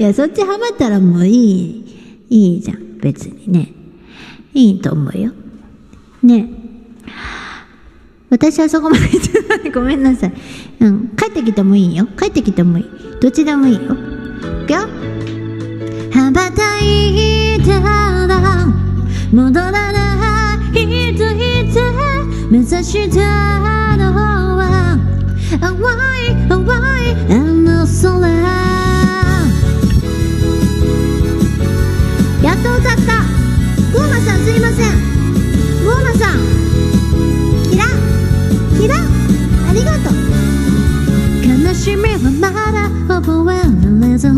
いや、そっちハマったらもういい、いいじゃん。別にね。いいと思うよ。ね。私はそこまで行ってない。ごめんなさい。うん。帰ってきてもいいよ。帰ってきてもいい。どっちでもいいよ。いくよ。羽ばたいたら戻らないいついつ目指したのは淡い淡い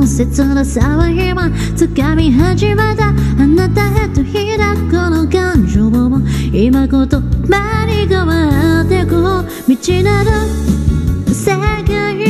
の切なさは今掴み始めた。あなたへと開くこの感情をも。今言葉に変わってこう。道なる世界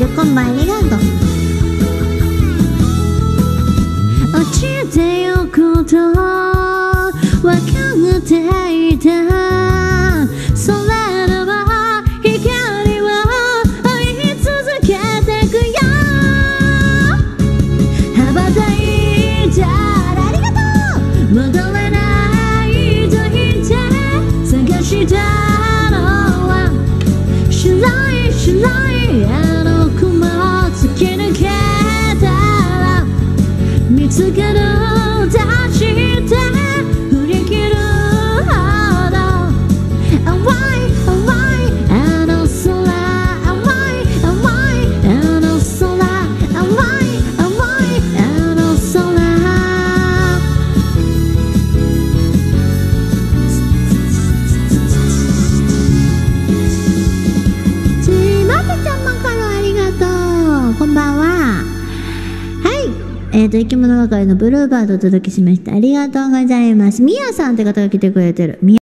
じゃあ今ありがとう。together. えっ、ー、と、生き物係のブルーバードお届けしました。ありがとうございます。みやさんって方が来てくれてる。